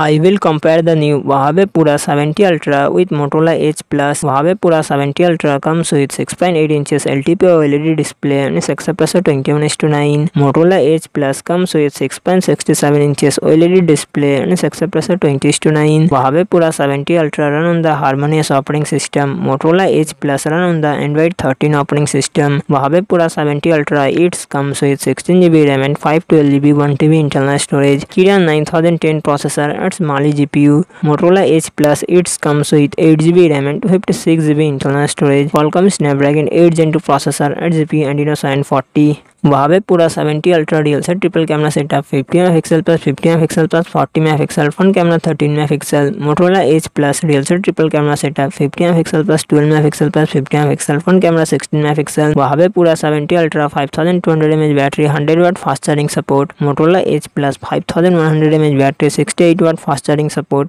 I will compare the new Huawei Pura 70 Ultra with Motorola Edge Plus. Huawei Pura 70 Ultra comes with 6.8 inches LTP OLED display and is accepted 21 to 9. Motorola Edge Plus comes with 6.67 inches OLED display and is accepted 20 to 9. Huawei Pura 70 Ultra run on the Harmonious operating system. Motorola Edge Plus run on the Android 13 operating system. Huawei Pura 70 Ultra it comes with 16GB RAM and 512GB 1TB internal storage. Kirin 9010 processor it's Mali GPU. Motorola Edge Plus it comes with 8GB RAM and 256GB internal storage. Qualcomm Snapdragon 8 Gen 2 processor at GPU Adreno 740. वहाँ पे पूरा 70 ultra rear से triple camera setup 50 M pixel plus 50 M pixel plus 40 M pixel front camera thirteen megapixel Motorola edge plus rear से triple camera setup 50 M pixel plus 12 M pixel plus fifty M pixel front camera sixteen M pixel वहाँ पे पूरा 70 ultra 5200 mAh battery 100 watt fast charging support Motorola edge plus five thousand one hundred mAh battery sixty eight watt fast charging support